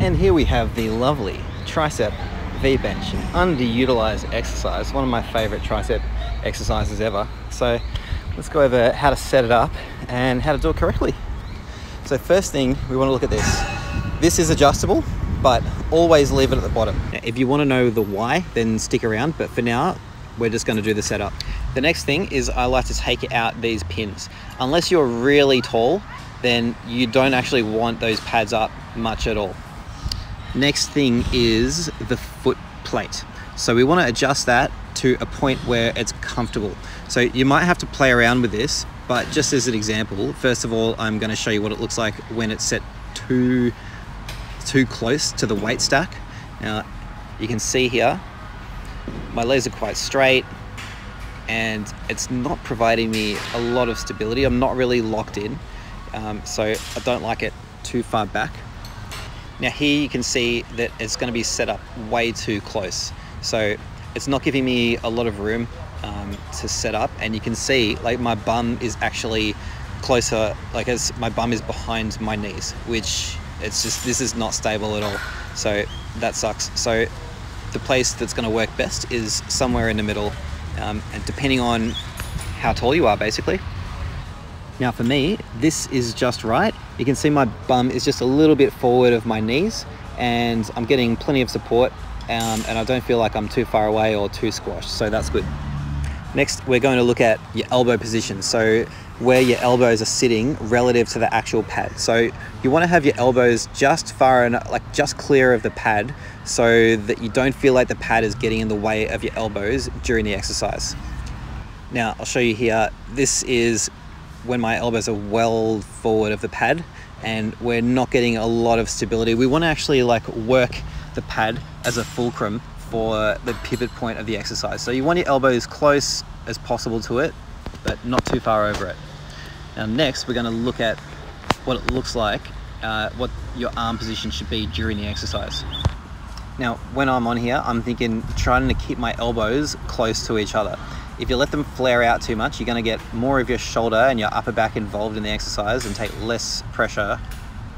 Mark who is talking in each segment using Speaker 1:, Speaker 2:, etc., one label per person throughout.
Speaker 1: And here we have the lovely tricep V-bench, an underutilized exercise, one of my favorite tricep exercises ever. So let's go over how to set it up and how to do it correctly. So first thing, we want to look at this. This is adjustable, but always leave it at the bottom. If you want to know the why, then stick around, but for now, we're just going to do the setup. The next thing is I like to take out these pins. Unless you're really tall, then you don't actually want those pads up much at all. Next thing is the foot plate. So we want to adjust that to a point where it's comfortable. So you might have to play around with this, but just as an example, first of all, I'm going to show you what it looks like when it's set too, too close to the weight stack. Now, you can see here, my legs are quite straight and it's not providing me a lot of stability. I'm not really locked in, um, so I don't like it too far back. Now here you can see that it's going to be set up way too close. So it's not giving me a lot of room um, to set up and you can see like my bum is actually closer, like as my bum is behind my knees, which it's just, this is not stable at all. So that sucks. So the place that's going to work best is somewhere in the middle um, and depending on how tall you are basically. Now for me, this is just right. You can see my bum is just a little bit forward of my knees and I'm getting plenty of support um, and I don't feel like I'm too far away or too squashed, so that's good. Next, we're going to look at your elbow position. So where your elbows are sitting relative to the actual pad. So you want to have your elbows just far enough, like just clear of the pad so that you don't feel like the pad is getting in the way of your elbows during the exercise. Now I'll show you here, this is when my elbows are well forward of the pad and we're not getting a lot of stability. We want to actually like work the pad as a fulcrum for the pivot point of the exercise. So you want your elbows close as possible to it, but not too far over it. Now next, we're gonna look at what it looks like, uh, what your arm position should be during the exercise. Now, when I'm on here, I'm thinking trying to keep my elbows close to each other. If you let them flare out too much, you're gonna get more of your shoulder and your upper back involved in the exercise and take less pressure.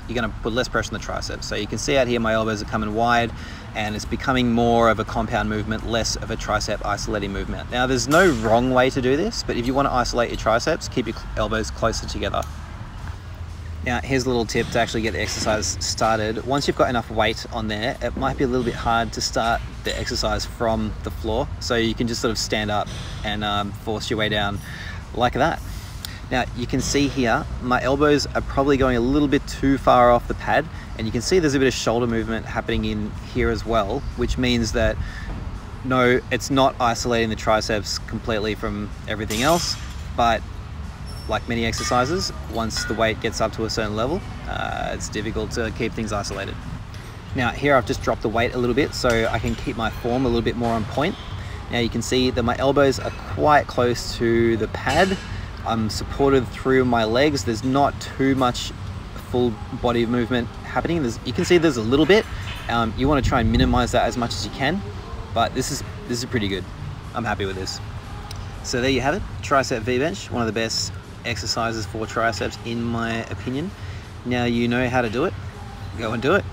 Speaker 1: You're gonna put less pressure on the triceps. So you can see out here, my elbows are coming wide and it's becoming more of a compound movement, less of a tricep isolating movement. Now, there's no wrong way to do this, but if you wanna isolate your triceps, keep your elbows closer together. Now, here's a little tip to actually get the exercise started. Once you've got enough weight on there, it might be a little bit hard to start the exercise from the floor. So you can just sort of stand up and um, force your way down like that. Now, you can see here, my elbows are probably going a little bit too far off the pad, and you can see there's a bit of shoulder movement happening in here as well, which means that no, it's not isolating the triceps completely from everything else, but like many exercises, once the weight gets up to a certain level, uh, it's difficult to keep things isolated. Now here I've just dropped the weight a little bit so I can keep my form a little bit more on point. Now you can see that my elbows are quite close to the pad. I'm supported through my legs. There's not too much full body movement happening. There's, you can see there's a little bit. Um, you want to try and minimize that as much as you can, but this is, this is pretty good. I'm happy with this. So there you have it, tricep V-bench, one of the best exercises for triceps in my opinion. Now you know how to do it, go and do it.